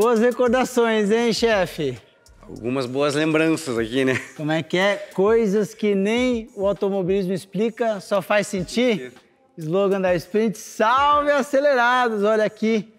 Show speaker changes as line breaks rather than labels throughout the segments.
Boas recordações, hein, chefe?
Algumas boas lembranças aqui, né?
Como é que é? Coisas que nem o automobilismo explica, só faz sentir. Slogan da Sprint, salve acelerados, olha aqui.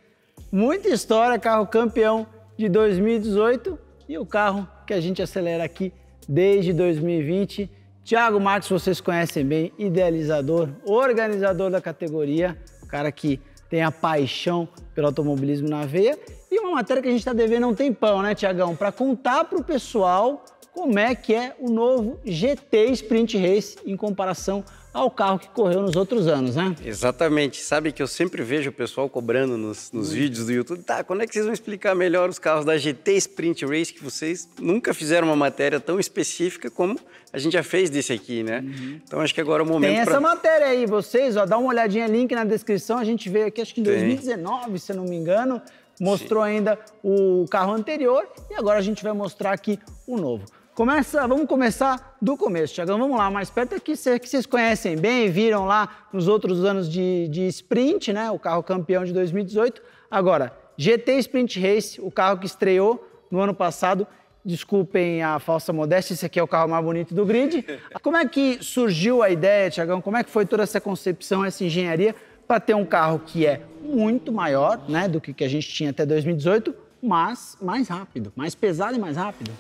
Muita história, carro campeão de 2018 e o carro que a gente acelera aqui desde 2020. Tiago Marques, vocês conhecem bem, idealizador, organizador da categoria, cara que tem a paixão pelo automobilismo na veia. E uma matéria que a gente está devendo há um tempão, né, Tiagão? Para contar para o pessoal como é que é o novo GT Sprint Race em comparação ao carro que correu nos outros anos, né?
Exatamente. Sabe que eu sempre vejo o pessoal cobrando nos, nos vídeos do YouTube. Tá, quando é que vocês vão explicar melhor os carros da GT Sprint Race que vocês nunca fizeram uma matéria tão específica como a gente já fez desse aqui, né? Uhum. Então acho que agora é o momento
Tem essa pra... matéria aí, vocês, ó, dá uma olhadinha, link na descrição. A gente veio aqui, acho que em 2019, se eu não me engano, mostrou Sim. ainda o carro anterior e agora a gente vai mostrar aqui o novo. Começa, vamos começar do começo, Tiagão. Vamos lá, mais perto aqui, que vocês conhecem bem, viram lá nos outros anos de, de sprint, né? O carro campeão de 2018. Agora, GT Sprint Race, o carro que estreou no ano passado. Desculpem a falsa modéstia, esse aqui é o carro mais bonito do grid. Como é que surgiu a ideia, Tiagão? Como é que foi toda essa concepção, essa engenharia para ter um carro que é muito maior, né, do que a gente tinha até 2018, mas mais rápido, mais pesado e mais rápido?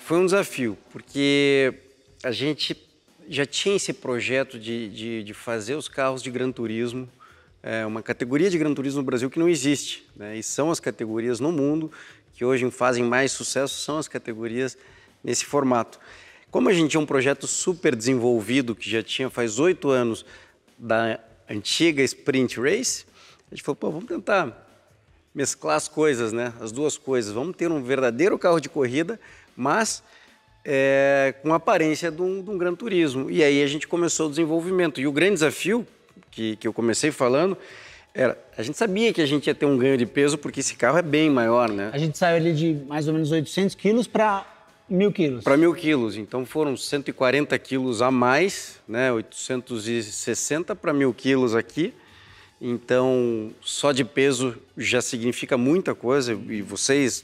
Foi um desafio, porque a gente já tinha esse projeto de, de, de fazer os carros de Gran Turismo, é, uma categoria de Gran Turismo no Brasil que não existe, né? e são as categorias no mundo que hoje fazem mais sucesso, são as categorias nesse formato. Como a gente tinha um projeto super desenvolvido, que já tinha faz oito anos da antiga Sprint Race, a gente falou, pô, vamos tentar mesclar as coisas, né? As duas coisas. Vamos ter um verdadeiro carro de corrida, mas é, com a aparência de um, de um Gran Turismo. E aí a gente começou o desenvolvimento. E o grande desafio, que, que eu comecei falando, era, a gente sabia que a gente ia ter um ganho de peso porque esse carro é bem maior, né?
A gente saiu ali de mais ou menos 800 quilos para mil quilos.
Para mil quilos. Então foram 140 quilos a mais, né? 860 para mil quilos aqui. Então, só de peso já significa muita coisa e vocês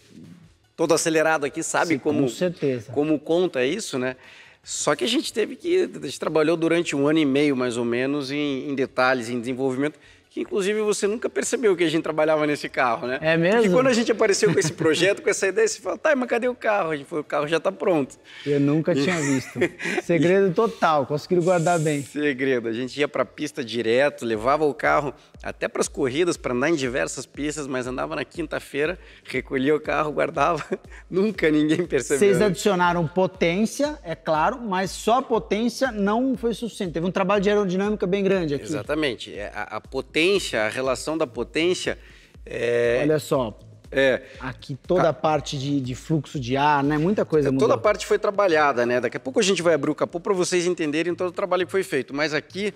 todo acelerado aqui sabe Sim, como,
com
como conta isso, né? Só que a gente teve que. A gente trabalhou durante um ano e meio, mais ou menos, em, em detalhes, em desenvolvimento que inclusive você nunca percebeu que a gente trabalhava nesse carro, né?
É mesmo?
Porque quando a gente apareceu com esse projeto, com essa ideia, você fala, tá, mas cadê o carro? A gente falou, o carro já está pronto.
Eu nunca tinha visto. Segredo total, conseguiram guardar bem.
Segredo, a gente ia para a pista direto, levava o carro até para as corridas, para andar em diversas pistas, mas andava na quinta-feira, recolhia o carro, guardava, nunca ninguém percebeu.
Vocês adicionaram potência, é claro, mas só potência não foi suficiente. Teve um trabalho de aerodinâmica bem grande aqui.
Exatamente. É, a, a potência a relação da potência. É...
Olha só. É. Aqui toda a parte de, de, fluxo de ar, né? Muita coisa
mudou. Toda a parte foi trabalhada, né? Daqui a pouco a gente vai abrir o capô para vocês entenderem todo o trabalho que foi feito. Mas aqui,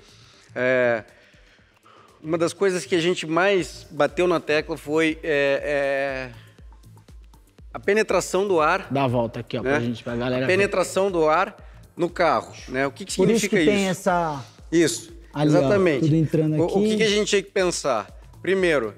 é... uma das coisas que a gente mais bateu na tecla foi é, é a penetração do ar.
Dá a volta aqui, ó, né? pra gente, pra galera.
A penetração do ar no carro, né? O que, que significa
isso? Por isso que
isso?
tem essa...
Isso.
Ali,
Exatamente.
Ó, tudo entrando aqui.
O, o que, que a gente tinha que pensar? Primeiro,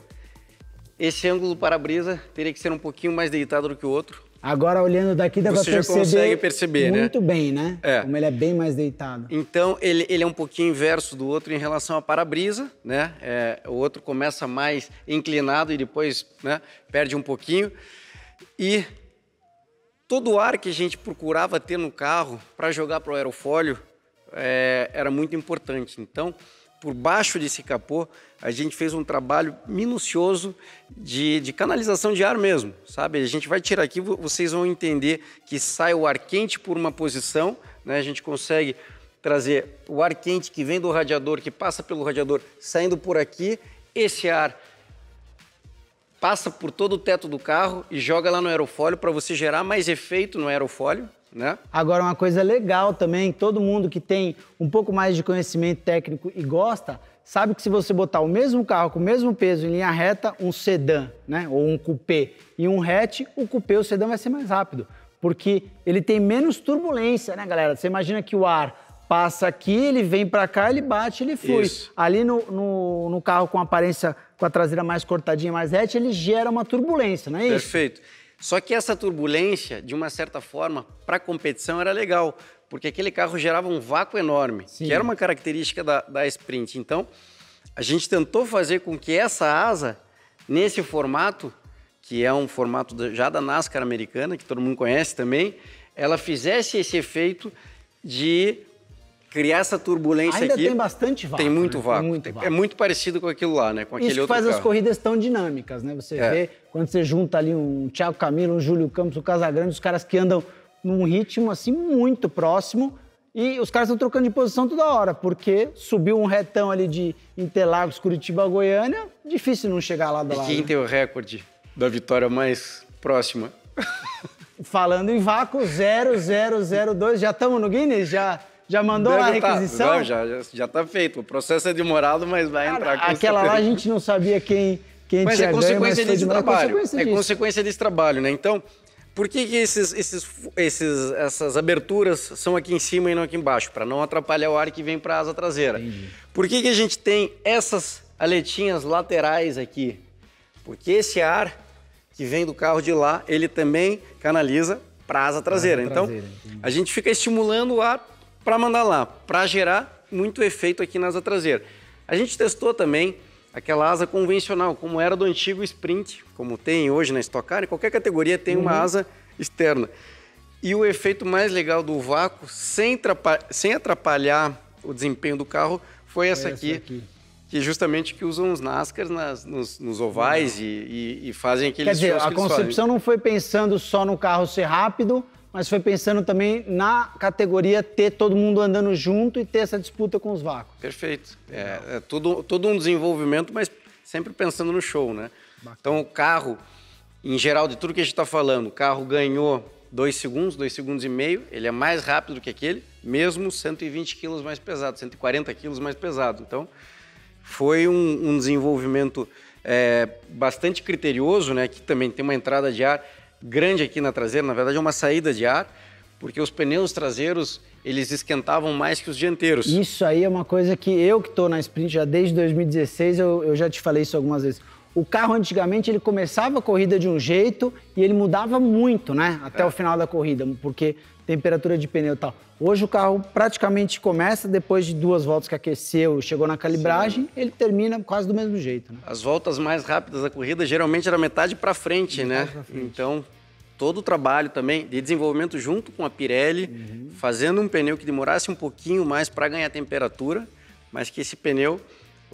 esse ângulo para-brisa teria que ser um pouquinho mais deitado do que o outro.
Agora, olhando daqui, dá para perceber.
Você já consegue perceber,
muito
né?
Muito bem, né? É. Como ele é bem mais deitado.
Então, ele, ele é um pouquinho inverso do outro em relação ao para-brisa, né? É, o outro começa mais inclinado e depois né, perde um pouquinho. E todo o ar que a gente procurava ter no carro para jogar para o aerofólio é, era muito importante. Então, por baixo desse capô, a gente fez um trabalho minucioso de, de, canalização de ar mesmo, sabe? A gente vai tirar aqui, vocês vão entender que sai o ar quente por uma posição, né? A gente consegue trazer o ar quente que vem do radiador, que passa pelo radiador, saindo por aqui, esse ar passa por todo o teto do carro e joga lá no aerofólio para você gerar mais efeito no aerofólio, né?
Agora, uma coisa legal também, todo mundo que tem um pouco mais de conhecimento técnico e gosta, sabe que se você botar o mesmo carro com o mesmo peso em linha reta, um sedã, né, ou um coupé e um hatch, o coupé, o sedã vai ser mais rápido, porque ele tem menos turbulência, né, galera? Você imagina que o ar passa aqui, ele vem para cá, ele bate, ele flui. Isso. Ali no, no, no, carro com aparência com a traseira mais cortadinha, mais reta, ele gera uma turbulência, não é isso?
Perfeito. Só que essa turbulência, de uma certa forma, para a competição era legal, porque aquele carro gerava um vácuo enorme, Sim. que era uma característica da, da Sprint. Então, a gente tentou fazer com que essa asa, nesse formato, que é um formato já da NASCAR americana, que todo mundo conhece também, ela fizesse esse efeito de criar essa turbulência
Ainda
aqui.
tem bastante vácuo.
Tem muito, né? vácuo. tem muito vácuo. É muito parecido com aquilo lá, né? Com aquele
Isso
outro
faz
carro.
as corridas tão dinâmicas, né? Você é. vê quando você junta ali um Thiago Camilo, um Júlio Campos, o um Casagrande, os caras que andam num ritmo assim muito próximo e os caras estão trocando de posição toda hora, porque subiu um retão ali de Interlagos, Curitiba, Goiânia, difícil não chegar lá do lado.
E quem
né?
tem o recorde da vitória mais próxima?
Falando em vácuo, 0002, já estamos no Guinness? Já já mandou Deve lá a requisição?
Tá, já, já, já tá feito. O processo é demorado, mas vai Cara, entrar
com Aquela lá a gente não sabia quem, quem
mas
tinha
é consequência
ganho,
mas desse trabalho. É consequência, é consequência desse trabalho, né? Então, por que, que esses, esses, esses, essas aberturas são aqui em cima e não aqui embaixo? Para não atrapalhar o ar que vem para a asa traseira. Entendi. Por que, que a gente tem essas aletinhas laterais aqui? Porque esse ar que vem do carro de lá, ele também canaliza para a asa traseira. Asa então, traseira, a gente fica estimulando o ar para mandar lá, para gerar muito efeito aqui na asa traseira. A gente testou também aquela asa convencional, como era do antigo Sprint, como tem hoje na Stock Car, em qualquer categoria tem uhum. uma asa externa. E o efeito mais legal do vácuo, sem atrapalhar, sem atrapalhar o desempenho do carro, foi essa, aqui, aqui, que justamente que usam os NASCARs nas, nos, nos, ovais e, e, e, fazem aqueles
Quer dizer, a concepção não foi pensando só no carro ser rápido, mas foi pensando também na categoria ter todo mundo andando junto e ter essa disputa com os vácuos.
Perfeito. É, é todo, todo um desenvolvimento, mas sempre pensando no show, né? Bacana. Então o carro, em geral, de tudo que a gente está falando, o carro ganhou dois segundos, dois segundos e meio, ele é mais rápido do que aquele, mesmo 120 quilos mais pesado, 140 quilos mais pesado. Então, foi um, um desenvolvimento é, bastante criterioso, né? Que também tem uma entrada de ar grande aqui na traseira, na verdade é uma saída de ar, porque os pneus traseiros eles esquentavam mais que os dianteiros.
Isso aí é uma coisa que eu que estou na Sprint já desde 2016, eu, eu já te falei isso algumas vezes. O carro antigamente ele começava a corrida de um jeito e ele mudava muito, né? Até é. o final da corrida, porque temperatura de pneu e tal. Hoje o carro praticamente começa depois de duas voltas que aqueceu, chegou na calibragem, Sim. ele termina quase do mesmo jeito. Né?
As voltas mais rápidas da corrida geralmente era metade para frente, metade né? Pra frente. Então todo o trabalho também de desenvolvimento junto com a Pirelli, uhum. fazendo um pneu que demorasse um pouquinho mais para ganhar temperatura, mas que esse pneu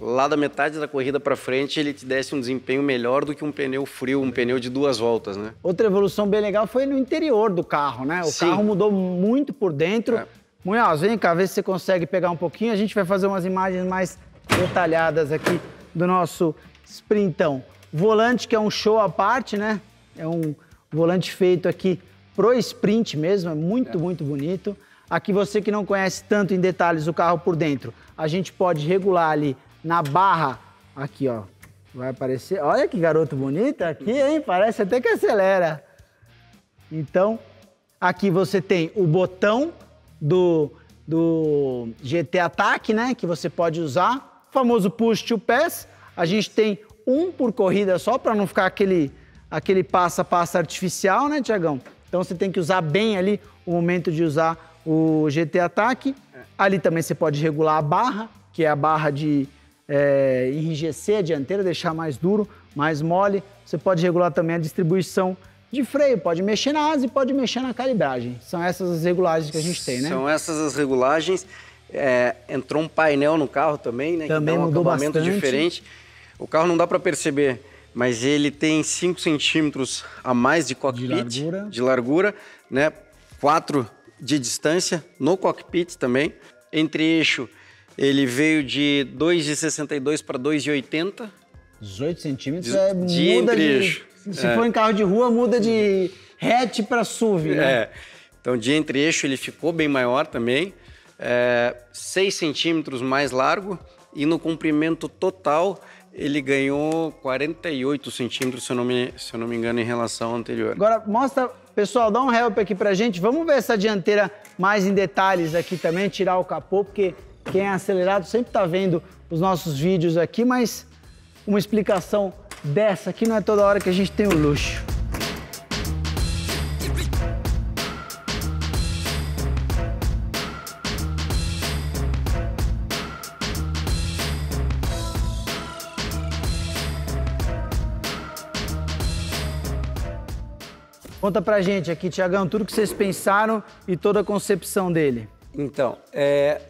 lá da metade da corrida para frente ele te desse um desempenho melhor do que um pneu frio, um pneu de duas voltas, né?
Outra evolução bem legal foi no interior do carro, né? O Sim. carro mudou muito por dentro. É. Munhoz, vem cá, vê se você consegue pegar um pouquinho. A gente vai fazer umas imagens mais detalhadas aqui do nosso sprintão. Volante que é um show à parte, né? É um volante feito aqui pro sprint mesmo, é muito, é. muito bonito. Aqui você que não conhece tanto em detalhes o carro por dentro, a gente pode regular ali na barra, aqui ó, vai aparecer. Olha que garoto bonito aqui, hein? Parece até que acelera. Então, aqui você tem o botão do, do GT Attack, né? Que você pode usar. O famoso push to pass. A gente tem um por corrida só para não ficar aquele aquele passa-passa artificial, né, Tiagão? Então você tem que usar bem ali o momento de usar o GT Attack. Ali também você pode regular a barra, que é a barra de é, enrijecer a dianteira, deixar mais duro, mais mole. Você pode regular também a distribuição de freio, pode mexer na asa e pode mexer na calibragem. São essas as regulagens que a gente tem, né?
São essas as regulagens. É, entrou um painel no carro também, né?
Também
que dá
um acabamento
bastante. diferente. O carro não dá para perceber, mas ele tem 5 centímetros a mais de cockpit, de largura, de largura né? 4 de distância no cockpit também. Entre eixo ele veio de 2,62 para 2,80.
18 centímetros é, de muda de. Se é. for em carro de rua, muda de hatch para SUV, né?
É. Então, de entre-eixo ele ficou bem maior também. É, 6 centímetros mais largo. E no comprimento total, ele ganhou 48 centímetros, se eu, não me, se eu não me engano, em relação ao anterior.
Agora, mostra Pessoal, dá um help aqui pra gente. Vamos ver essa dianteira mais em detalhes aqui também, tirar o capô, porque quem é acelerado sempre tá vendo os nossos vídeos aqui, mas uma explicação dessa aqui não é toda hora que a gente tem o luxo. Conta pra gente aqui, Tiagão, tudo que vocês pensaram e toda a concepção dele.
Então, é...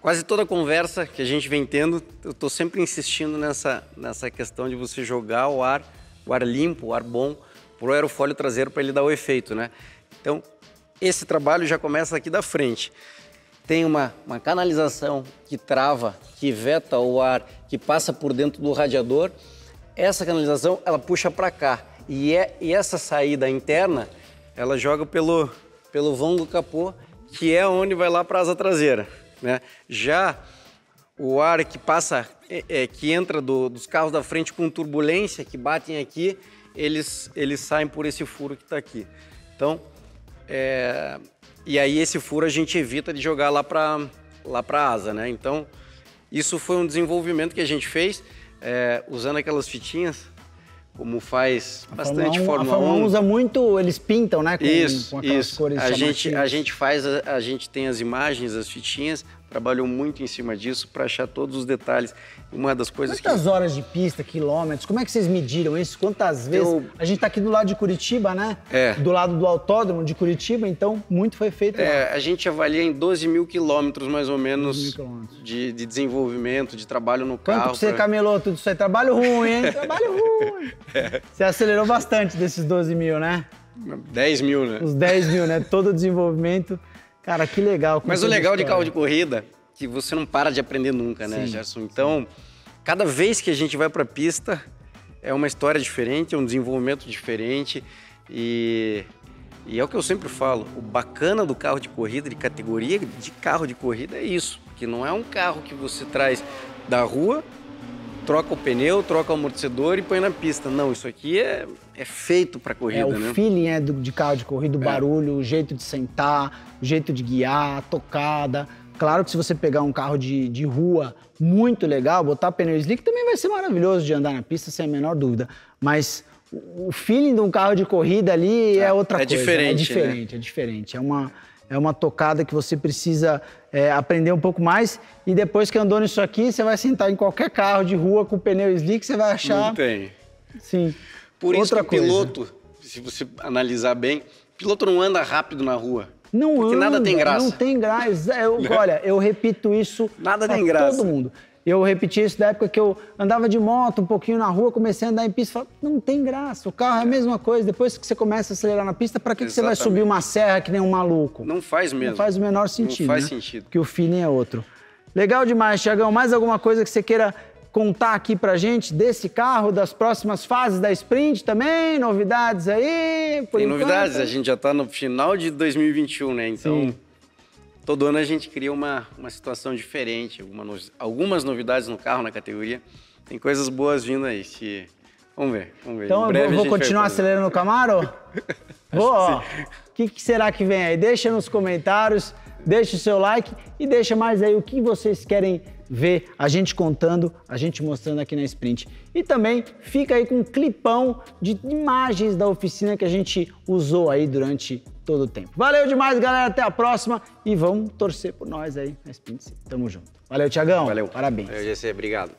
quase toda conversa que a gente vem tendo, eu estou sempre insistindo nessa, nessa questão de você jogar o ar, o ar limpo, o ar bom, pro aerofólio traseiro para ele dar o efeito, né? Então, esse trabalho já começa aqui da frente. Tem uma, uma canalização que trava, que veta o ar, que passa por dentro do radiador. Essa canalização, ela puxa para cá. E, é, e essa saída interna, ela joga pelo, pelo vão do capô, que é onde vai lá para a asa traseira. Né? Já o ar que passa, é, é, que entra do, dos carros da frente com turbulência, que batem aqui, eles, eles saem por esse furo que está aqui. Então, é, e aí esse furo a gente evita de jogar lá para lá a asa, né? Então, isso foi um desenvolvimento que a gente fez é, usando aquelas fitinhas como faz a bastante Fórmula 1.
A Fórmula 1 usa muito, eles pintam, né?
Com, isso, com aquelas isso. cores a gente, a gente faz, a, a, gente tem as imagens, as fitinhas, trabalhou muito em cima disso para achar todos os detalhes. Uma das coisas
Quantas que... horas de pista, quilômetros, como é que vocês mediram isso? Quantas vezes? Eu... A gente está aqui do lado de Curitiba, né?
É.
Do lado do autódromo de Curitiba, então muito foi feito
é, lá. A gente avalia em 12 mil quilômetros, mais ou menos, de, de, desenvolvimento, de trabalho no
Quanto
carro.
você pra... camelou tudo isso aí? Trabalho ruim, hein? Trabalho ruim. É. Você acelerou bastante desses 12 mil, né?
10 mil, né?
Os 10 mil, né? Todo o desenvolvimento. Cara, que legal.
Mas o legal de carro de corrida que você não para de aprender nunca, né, sim, Gerson? Então, sim. cada vez que a gente vai para a pista, é uma história diferente, é um desenvolvimento diferente e, e é o que eu sempre falo, o bacana do carro de corrida, de categoria de carro de corrida é isso, que não é um carro que você traz da rua, troca o pneu, troca o amortecedor e põe na pista. Não, isso aqui é, é feito para corrida, é,
o
né?
O feeling é do, de carro de corrida, o é. barulho, o jeito de sentar, o jeito de guiar, a tocada. Claro que se você pegar um carro de, de rua muito legal, botar pneu slick também vai ser maravilhoso de andar na pista, sem a menor dúvida. Mas o feeling de um carro de corrida ali é, é outra
é
coisa.
Diferente,
é diferente, né? é diferente. É uma, é uma tocada que você precisa é, aprender um pouco mais. E depois que andou nisso aqui, você vai sentar em qualquer carro de rua com pneu slick, você vai achar.
Não tem.
Sim.
Por
outra
isso que o piloto, se você analisar bem, piloto não anda rápido na rua.
Não
Porque
anda,
nada tem graça.
Não tem graça. Eu, olha, eu repito isso
nada tem graça.
todo mundo. Eu repeti isso da época que eu andava de moto um pouquinho na rua, comecei a andar em pista, falei, não tem graça, o carro é a mesma coisa. Depois que você começa a acelerar na pista, para que, que, você vai subir uma serra que nem um maluco?
Não faz mesmo.
Não faz o menor sentido.
Não faz
né?
sentido.
Porque o feeling é outro. Legal demais, Tiagão. Mais alguma coisa que você queira contar aqui pra gente desse carro, das próximas fases da sprint também? Novidades aí?
Tem enquanto? novidades, a gente já tá no final de 2021, né? Então. Sim todo ano a gente cria uma, uma situação diferente, algumas novidades no carro, na categoria. Tem coisas boas vindo aí. Se... Vamos ver, vamos ver.
Então eu vou, continuar acelerando o Camaro? vou. O que, que será que vem aí? Deixa nos comentários, deixa o seu like e deixa mais aí o que vocês querem ver a gente contando, a gente mostrando aqui na Sprint. E também fica aí com um clipão de imagens da oficina que a gente usou aí durante todo o tempo. Valeu demais, galera. Até a próxima e vamos torcer por nós aí na Sprint. Tamo junto. Valeu, Tiagão.
Valeu.
Parabéns.
Valeu, GC. Obrigado.